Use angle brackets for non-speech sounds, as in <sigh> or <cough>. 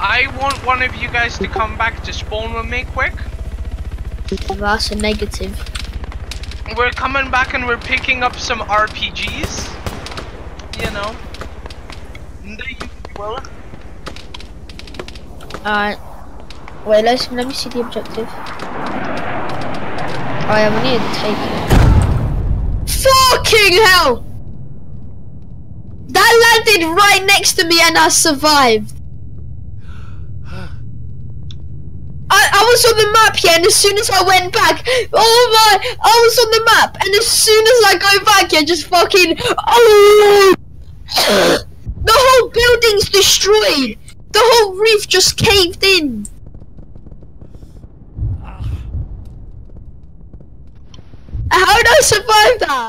I want one of you guys to come back to spawn with me quick. That's a negative. We're coming back and we're picking up some RPGs. You know. Alright. Wait, let's let me see the objective. I am near to take it. Fucking hell! That landed right next to me and I survived. I, I was on the map here and as soon as I went back, oh my, I was on the map and as soon as I go back here, just fucking, oh! <coughs> The whole building's destroyed! The whole roof just caved in! Ah. How did I survive that?